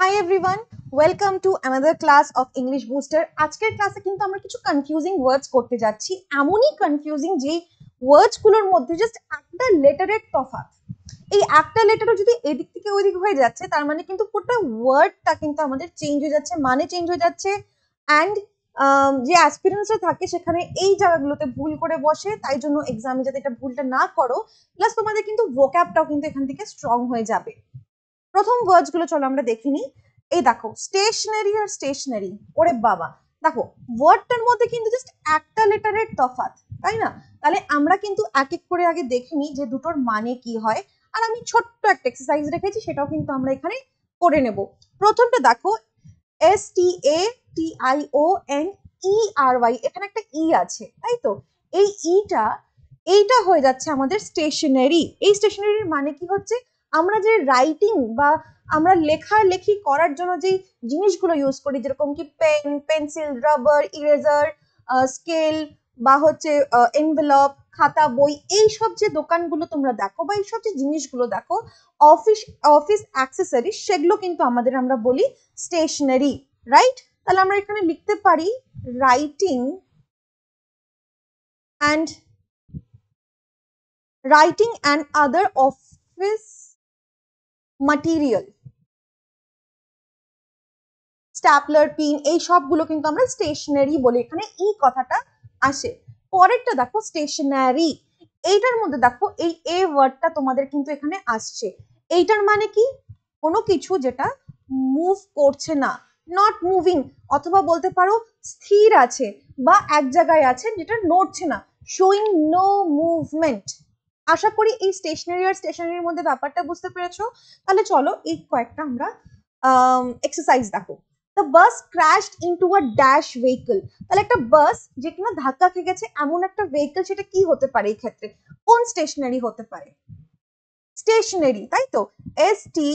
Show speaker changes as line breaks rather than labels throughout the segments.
Hi everyone welcome to another class of English booster আজকের ক্লাসে কিন্তু আমরা কিছু কনফিউজিং ওয়ার্ডস করতে যাচ্ছি। এমনই কনফিউজিং যে ওয়ার্ডসগুলোর মধ্যে জাস্ট একটা লেটারের তফাৎ। এই একটা লেটারও যদি এদিক থেকে ওইদিক হয়ে যাচ্ছে, তার মানে কিন্তু পুরোটা ওয়ার্ডটা কিন্তু আমাদের চেঞ্জ হয়ে যাচ্ছে মানে চেঞ্জ হয়ে যাচ্ছে। অ্যান্ড যে অ্যাসপিরেন্সরা থাকে সেখানে এই জায়গাগুলোতে ভুল করে বসে, তাই জন্য এক্সামে যাতে এটা ভুলটা না করো। প্লাস তোমাদের কিন্তু ভোক্যাবটাও কিন্তু এখান থেকে স্ট্রং হয়ে যাবে। প্রথম ওয়ার্ডসগুলো চলো আমরা দেখিনি এই দেখো স্টেশনারি আর স্টেশনারি ওরে বাবা। দেখো ওয়ার্ডটার মধ্যে কিন্তু জাস্ট একটা লেটারের তফাৎ, তাই না? তাহলে আমরা কিন্তু এক এক করে আগে দেখিনি যে দুটোর মানে কি হয়। আর আমি ছোট্ট একটা এক্সারসাইজ রেখেছি, সেটাও কিন্তু আমরা এখানে করে নেব। প্রথমটা দেখো S T A T I O N E R Y এখানে একটা ই আছে, তাই তো? এই ইটা এইটা হয়ে যাচ্ছে আমাদের স্টেশনারি এই স্টেশনারির মানে কি হচ্ছে? আমরা যে রাইটিং বা আমরা লেখালেখি করার জন্য যেই জিনিসগুলো ইউজ করি, যেরকম কি pen pencil rubber eraser scale বা হচ্ছে এনভেলপ খাতা, বই এই সব যে দোকানগুলো তোমরা দেখো বা এইসব যে জিনিসগুলো দেখো অফিস অফিস অ্যাক্সেসরি সেগুলো কিন্তু আমাদের আমরা বলি স্টেশনারি রাইট তাহলে আমরা এখানে লিখতে পারি writing and writing and other office material stapler pin এই সবগুলো কিন্তু আমরা স্টেশনারি বলি। এখানে ই কথাটা আসে। পরেরটা দেখো স্টেশনারি এইটার মধ্যে দেখো, এই এ ওয়ার্ডটা তোমাদের কিন্তু এখানে আসছে। এইটার মানে কি? কোনো কিছু যেটা মুভ করছে না। নট মুভিং অথবা বলতে পারো স্থির আছে বা এক জায়গায় আছে যেটা নড়ছে না। শোয়িং নো মুভমেন্ট আশা করি এই স্টেশনারি আর স্টেশনারির মধ্যে ব্যাপারটা বুঝতে পেরেছ। তাহলে চলো এই কয়েকটা আমরা এক্সারসাইজ দেখো। The bus crashed into a dash vehicle তাহলে একটা বাস যে কিনা ধাক্কা খেয়ে গেছে, এমন একটা ভেহিকল সেটা কি হতে পারে এই ক্ষেত্রে? কোন স্টেশনারি হতে পারে? স্টেশনারি তাই তো? এস টি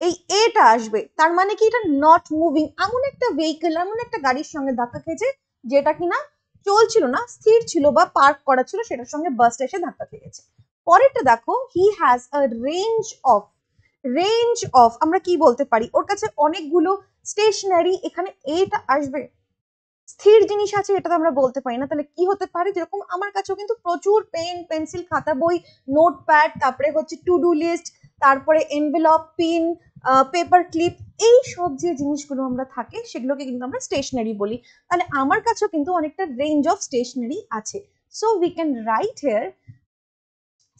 এই এটা আসবে। তার মানে কি এটা নট মুভিং এমন একটা ভেহিকল এমন একটা গাড়ির সঙ্গে ধাক্কা খেয়েছে, যেটা কিনা চলছিল না, স্থির ছিল বা পার্ক করা ছিল, সেটার সঙ্গে বাসটা এসে ধাক্কা খেয়েছে পরেরটা দেখো he has a range of range of আমরা কি বলতে পারি? ওর কাছে অনেকগুলো স্টেশনারি এখানে এটা আসবে। স্থির জিনিস আছে এটা তো আমরা বলতে পারি না। তাহলে কি হতে পারে? যেরকম আমার কাছেও কিন্তু প্রচুর পেন পেন্সিল খাতা, বই নোটপ্যাড তারপরে হচ্ছে টু ডু লিস্ট তারপরে এনভেলপ পিন পেপার ক্লিপ এই সব যে জিনিসগুলো আমরা থাকে, সেগুলোকে কিন্তু আমরা স্টেশনারি বলি। তাহলে আমার কাছেও কিন্তু অনেকটা রেঞ্জ অফ স্টেশনারি আছে। So we can write here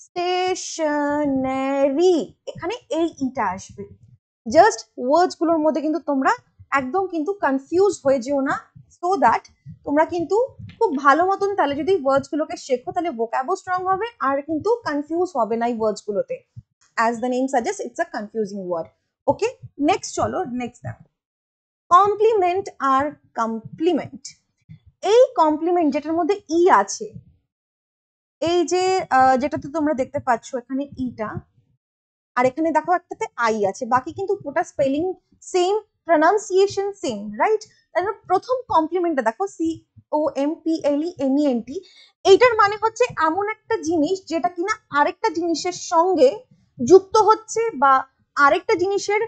stationery এখানে এই ইটা আসবে। জাস্ট ওয়ার্ডসগুলোর মধ্যে কিন্তু তোমরা একদম কিন্তু কনফিউজ হয়ে যেও না সো দ্যাট তোমরা কিন্তু খুব ভালো মতন তাহলে যদি ওয়ার্ডস গুলোকে শেখো, তাহলে ভোকাবো স্ট্রং হবে, আর কিন্তু কনফিউজ হবে না এই ওয়ার্ডস গুলোতে as the name suggest it's a confusing word okay next চলো নেক্সট দেখো। কমপ্লিমেন্ট আর কমপ্লিমেন্ট এই কমপ্লিমেন্ট যেটার মধ্যে ই আছে, এই যে যেটাতে তোমরা দেখতে পাচ্ছ এখানে ইটা আর এখানে দেখো একটাতে আই আছে, বাকি কিন্তু পুরোটা spelling same pronunciation same right তাহলে প্রথম কমপ্লিমেন্টটা দেখো C O M P L E M E N T এইটার মানে হচ্ছে এমন একটা জিনিস যেটা কিনা আরেকটা জিনিসের সঙ্গে যুক্ত হচ্ছে বা আরেকটা জিনিসের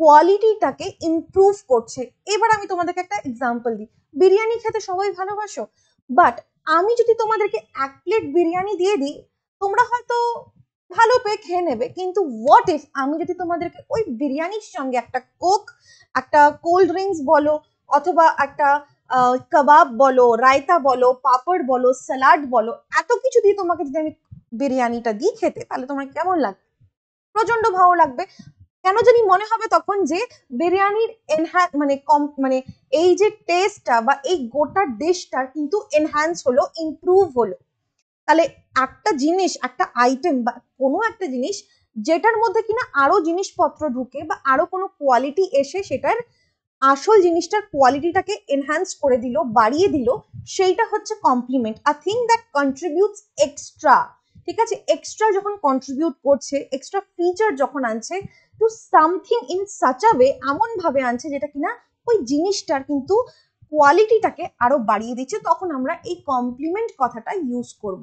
কোয়ালিটিটাকে ইমপ্রুভ করছে। এবার আমি তোমাদেরকে একটা এক্সাম্পল দিই। বিরিয়ানি খেতে সবাই ভালোবাসো বাট আমি যদি তোমাদেরকে এক প্লেট বিরিয়ানি দিয়ে দিই, তোমরা হয়তো ভালো পেয়ে খেয়ে নেবে, কিন্তু হোয়াট ইফ আমি যদি তোমাদেরকে ওই বিরিয়ানির সঙ্গে একটা কোক একটা কোল্ড ড্রিঙ্কস বলো, অথবা একটা কাবাব বলো রায়তা বলো, পাপড় বলো স্যালাড বলো, এত কিছু দিয়ে তোমাকে যদি আমি বিরিয়ানিটা দিই খেতে, তাহলে তোমার কেমন লাগবে? প্রচণ্ড ভালো লাগবে। কেন জানি মনে হবে তখন যে বিরিয়ানির এনহ্যান্স মানে কম মানে এই যে টেস্টটা বা এই গোটা ডিশটার কিন্তু এনহ্যান্স হলো ইমপ্রুভ হলো। তাহলে একটা জিনিস, একটা আইটেম বা কোনো একটা জিনিস যেটার মধ্যে কিনা আরও জিনিসপত্র ঢুকে বা আরও কোনো কোয়ালিটি এসে সেটার আসল জিনিসটার কোয়ালিটিটাকে এনহ্যান্স করে দিল, বাড়িয়ে দিল, সেইটা হচ্ছে complement a thing that contributes extra ঠিক আছে? এক্সট্রা যখন কন্ট্রিবিউট করছে এক্সট্রা ফিচার যখন আনছে to something in such a way এমন ভাবে আনছে যেটা কিনা ওই জিনিসটার কিন্তু কোয়ালিটিটাকে আরও বাড়িয়ে দিচ্ছে, তখন আমরা এই কমপ্লিমেন্ট কথাটা ইউজ করব।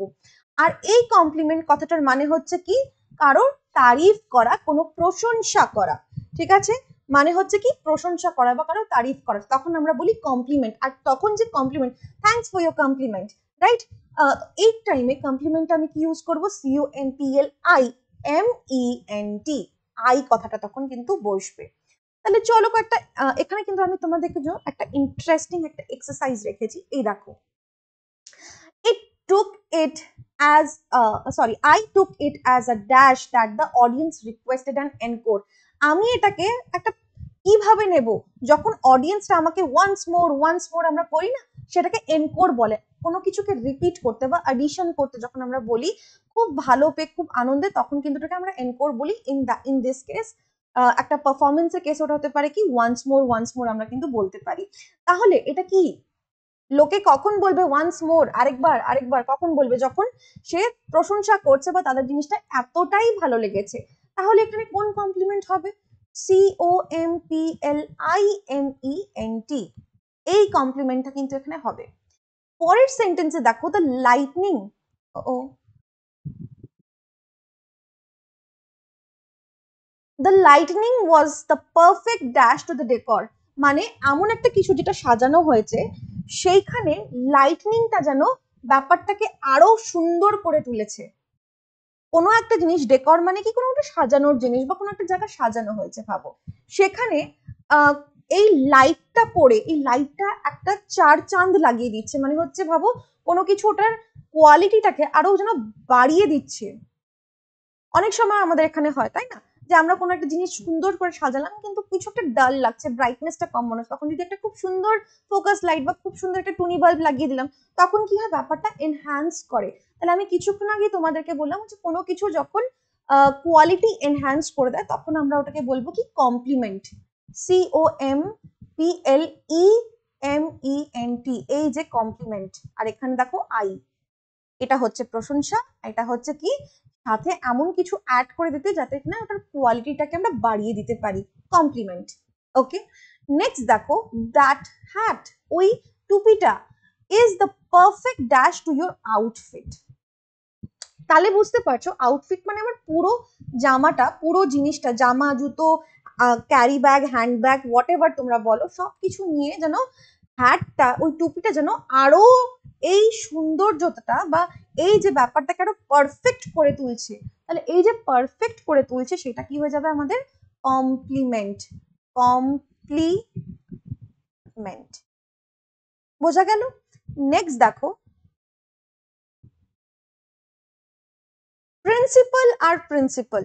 আর এই কমপ্লিমেন্ট কথাটার মানে হচ্ছে কি? কারোর তারিফ করা, কোনো প্রশংসা করা, ঠিক আছে? মানে হচ্ছে কি? প্রশংসা করা বা কারও তারিফ করা। তখন আমরা বলি কমপ্লিমেন্ট আর তখন যে compliment thanks for your compliment right এই টাইমে কমপ্লিমেন্ট আমি কি ইউজ করব? C O N P L I M E N T I কথাটা তখন কিন্তু বসবে। তাহলে চলো একটা এখানে কিন্তু আমি তোমাদেরকে একটা ইন্টারেস্টিং একটা এক্সারসাইজ রেখেছি। এই দেখো। It took it as uh, sorry i took it as a dash that the audience requested encore আমি এটাকে একটা কীভাবে নেব? যখন অডিয়েন্সটা আমাকে ওয়ান্স মোর ওয়ান্স মোর আমরা করি না সেটাকে এনকোর বলে। কোনো কিছুকে রিপিট করতে বা অ্যাডিশন করতে যখন আমরা বলি, খুব ভালো পে, খুব আনন্দে তখন কিন্তু এটাকে আমরা এনকোর বলি in the in this case একটা পারফরমেন্সের কেস ওটা হতে পারে কি ওয়ান্স মোর ওয়ান্স মোর আমরা কিন্তু বলতে পারি। তাহলে এটা কি? লোকে কখন বলবে ওয়ান্স মোর আরেকবার আরেকবার, কখন বলবে? যখন সে প্রশংসা করছে বা তাদের জিনিসটা এতটাই ভালো লেগেছে, তাহলে এখানে কোন কমপ্লিমেন্ট হবে? C O M P L I M E N T এই কমপ্লিমেন্টটা কিন্তু এখানে হবে। পরের সেন্টেন্সে দেখো the lightning O the lightning was the perfect dash to the decor মানে এমন একটা কিছু যেটা সাজানো হয়েছে, সেইখানে লাইটনিংটা যেন ব্যাপারটাকে আরও সুন্দর করে তুলেছে। কোনো একটা জিনিস ডেকর মানে কি? কোনো একটা সাজানোর জিনিস বা কোনো একটা জায়গা সাজানো হয়েছে, ভাবো। সেখানে এই লাইটটা পড়ে এই লাইটটা একটা চার চাঁদ লাগিয়ে দিচ্ছে। মানে হচ্ছে, ভাবো, কোনো কিছু ওটার কোয়ালিটিটাকে আরও যেন বাড়িয়ে দিচ্ছে। অনেক সময় আমাদের এখানে হয়, তাই না? যে আমরা কোনো একটা জিনিস সুন্দর করে সাজালাম, কিন্তু কিছু একটা ডাল লাগছে ব্রাইটনেসটা কম মনে হচ্ছে। তখন যদি একটা খুব সুন্দর ফোকাস লাইট বা খুব সুন্দর একটা টুনি বাল্ব লাগিয়ে দিলাম, তখন কি হয়? ব্যাপারটা এনহ্যান্স করে। তাহলে আমি কিছুক্ষণ আগে তোমাদেরকে বললাম যে, কোনো কিছু যখন কোয়ালিটি এনহ্যান্স করে দেয়, তখন আমরা ওটাকে বলব কি? Complement C M P L E M E N T এই যে কমপ্লিমেন্ট আর এখানে দেখো আই এটা হচ্ছে প্রশংসা, এটা হচ্ছে কি? সাথে এমন কিছু অ্যাড করে দিতে যাতে কিনা ওটার কোয়ালিটিটাকে আমরা বাড়িয়ে দিতে পারি কমপ্লিমেন্ট ওকে নেক্সট দেখো দ্যাট হ্যাট ওই টুপিটা is the perfect dash to your outfit তাহলে বুঝতে পারছ আউটফিট মানে আমার পুরো জামাটা, পুরো জিনিসটা, জামা, জুতো carry bag hand bag whatever তোমরা বলো সব কিছু নিয়ে যেন হ্যাটটা ওই টুপিটা যেন আরও এই সৌন্দর্যতা বা এই যে ব্যাপারটাকে আরও পারফেক্ট করে তুলছে। তাহলে এই যে পারফেক্ট করে তুলছে, সেটা কি হয়ে যাবে আমাদের? কমপ্লিমেন্ট কমপ্লিমেন্ট বোঝা গেল? নেক্সট দেখো। প্রিন্সিপাল আর প্রিন্সিপাল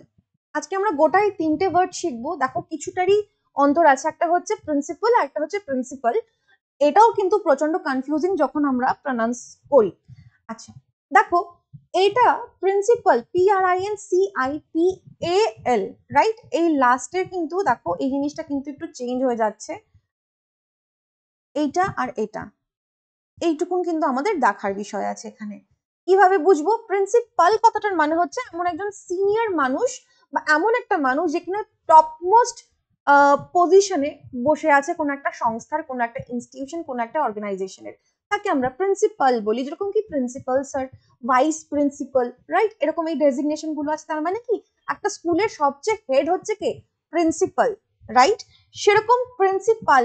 আজকে আমরা গোটাই তিনটে ওয়ার্ড শিখব। দেখো, কিছুটারই অন্তর আছে, একটা হচ্ছে প্রিন্সিপাল আর একটা হচ্ছে প্রিন্সিপাল এটাও কিন্তু প্রচণ্ড কনফিউজিং যখন আমরা প্রনাউন্স করি। আচ্ছা দেখো, এটা principal P R I N C I P A L right এই লাস্টের কিন্তু, দেখো, এই জিনিসটা কিন্তু একটু চেঞ্জ হয়ে যাচ্ছে। এইটা আর এটা, এইটুকুন কিন্তু আমাদের দেখার বিষয় আছে এখানে। কীভাবে বুঝব? প্রিন্সিপাল কথাটার মানে হচ্ছে এমন একজন সিনিয়র মানুষ বা এমন একটা মানুষ যে কিনা টপমোস্ট পজিশনে বসে আছে কোনো একটা সংস্থার, কোনো একটা ইনস্টিটিউশন কোনো একটা অর্গানাইজেশনের তাকে আমরা প্রিন্সিপাল বলি। যেরকম কি principal sir vice principal right এরকম এই ডেজিগনেশনগুলো আছে। তার মানে কি? একটা স্কুলের সবচেয়ে হেড হচ্ছে কে? প্রিন্সিপাল রাইট সেরকম principal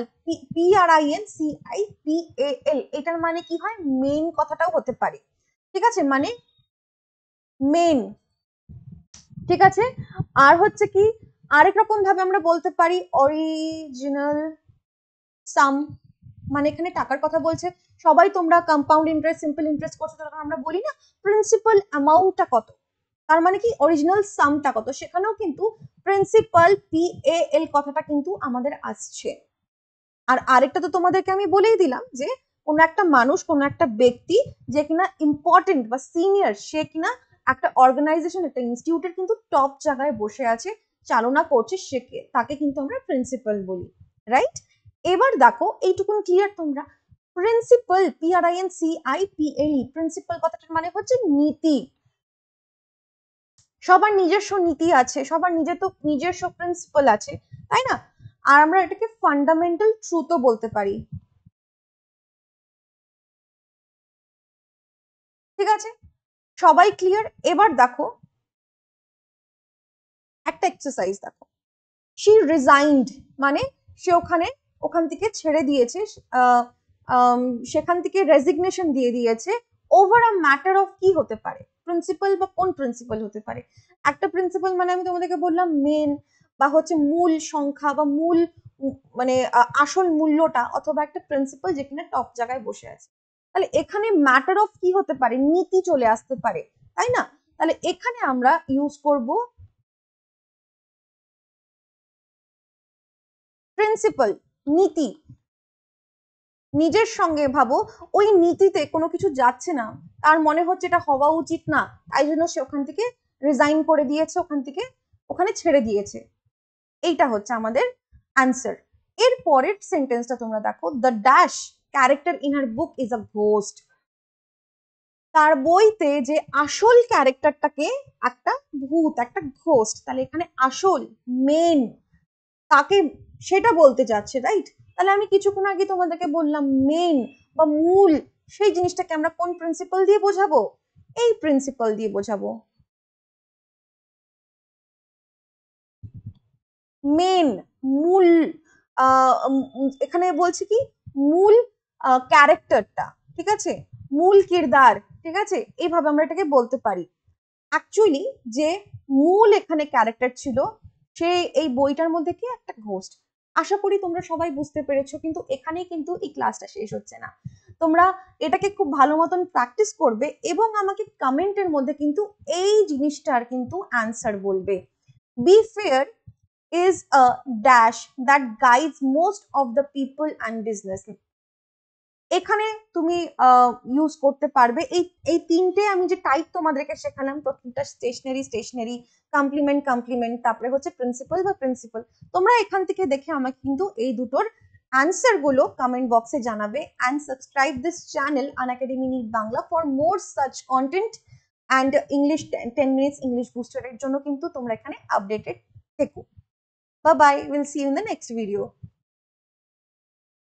P R I N C I P A L এটার মানে কি হয়? মেইন কথাটাও হতে পারে। ঠিক আছে? মানে মেন ঠিক আছে? আর হচ্ছে কি, আরেক রকম ভাবে আমরা বলতে পারি অরিজিনাল সাম মানে এখানে টাকার কথা বলছে। সবাই তোমরা কম্পাউন্ড ইন্টারেস্ট সিম্পল ইন্টারেস্ট করছ তখন আমরা বলি না প্রিন্সিপাল অ্যামাউন্টটা কত? তার মানে কি অরিজিনাল সামটা কত? সেখানেও কিন্তু প্রিন্সিপাল পি এ এল কথাটা কিন্তু আমাদের আসছে। আর আরেকটা তো তোমাদেরকে আমি বলেই দিলাম যে, কোনো একটা মানুষ, কোনো একটা ব্যক্তি যে কিনা ইম্পর্টেন্ট বা সিনিয়র সে কিনা একটা অর্গানাইজেশন একটা ইনস্টিটিউটের কিন্তু টপ জায়গায় বসে আছে, চালনা করছে সে তাকে কিন্তু আমরা প্রিন্সিপাল বলি রাইট এবার দেখো, এইটুকুন ক্লিয়ার তোমরা। Principle P R I N C I P L E principle কথাটার মানে হচ্ছে নীতি। সবার নিজস্ব নীতি আছে, সবার নিজের তো নিজস্ব প্রিন্সিপাল আছে, তাই না? আর আমরা এটাকে ফান্ডামেন্টাল ট্রুথও বলতে পারি। ঠিক আছে? সবাই ক্লিয়ার এবার দেখো, একটা এক্সারসাইজ দেখো। শি রিজাইন্ড মানে সে ওখানে, ওখান থেকে ছেড়ে দিয়েছে সেখান থেকে রেজিগনেশন দিয়ে দিয়েছে। ওভার আ ম্যাটার অফ কি হতে পারে? প্রিন্সিপাল বা কোন প্রিন্সিপাল হতে পারে? একটা প্রিন্সিপাল মানে আমি তোমাদেরকে বললাম মেন বা হচ্ছে মূল সংখ্যা বা মূল মানে আসল মূল্যটা অথবা একটা প্রিন্সিপাল যেখানে টপ জায়গায় বসে আছে। তাহলে এখানে ম্যাটার অফ কি হতে পারে? নীতি চলে আসতে পারে, তাই না? তাহলে এখানে আমরা ইউজ করব প্রিন্সিপাল নীতি। নিজের সঙ্গে ভাবো, ওই নীতিতে কোনো কিছু যাচ্ছে না। তার মনে হচ্ছে এটা হওয়া উচিত না। তাই জন্য সে ওখান থেকে রিজাইন করে দিয়েছে, ওখান থেকে ওখানে ছেড়ে দিয়েছে। এইটা হচ্ছে আমাদের অ্যান্সার এর পরের সেন্টেন্সটা তোমরা দেখো the dash character in her book is a ghost তার বইতে যে আসল ক্যারেক্টারটাকে একটা ভূত, একটা ঘোস্ট তাহলে এখানে আসল মেন তাকে সেটা বলতে যাচ্ছে রাইট তাহলে আমি কিছুক্ষণ আগে তোমাদেরকে বললাম মেন বা মূল, সেই জিনিসটাকে আমরা কোন প্রিন্সিপাল দিয়ে বোঝাবো? এই প্রিন্সিপাল দিয়ে বোঝাবো। মেন মূল এখানে বলছি কি? মূল ক্যারেক্টারটা ঠিক আছে? মূল কিরদার, ঠিক আছে? এইভাবে আমরা এটাকে বলতে পারি। অ্যাকচুয়ালি যে মূল এখানে ক্যারেক্টার ছিল, সে এই বইটার মধ্যে কি একটা ঘোস্ট আশা করি তোমরা সবাই বুঝতে পেরেছ, কিন্তু এখানেই কিন্তু এই ক্লাসটা শেষ হচ্ছে না। তোমরা এটাকে খুব ভালো মতন প্র্যাকটিস করবে এবং আমাকে কমেন্টের মধ্যে কিন্তু এই জিনিসটার কিন্তু অ্যান্সার বলবে। Be fair is a dash that guides most of the people and business. এখানে তুমি ইউজ করতে পারবে। এই এই তিনটে আমি যে টাইপ তোমাদেরকে শেখালাম, প্রথমটা স্টেশনারি স্টেশনারি কমপ্লিমেন্ট কমপ্লিমেন্ট তারপরে হচ্ছে প্রিন্সিপাল বা প্রিন্সিপাল তোমরা এখান থেকে দেখে আমাকে কিন্তু এই দুটোর অ্যান্সারগুলো কমেন্ট বক্সে জানাবে। And subscribe this channel Unacademy NEET Bangla for more such content and English ten minutes English বুস্টারের জন্য কিন্তু তোমরা এখানে আপডেটেড থেকো। Bye bye We'll see in the next video.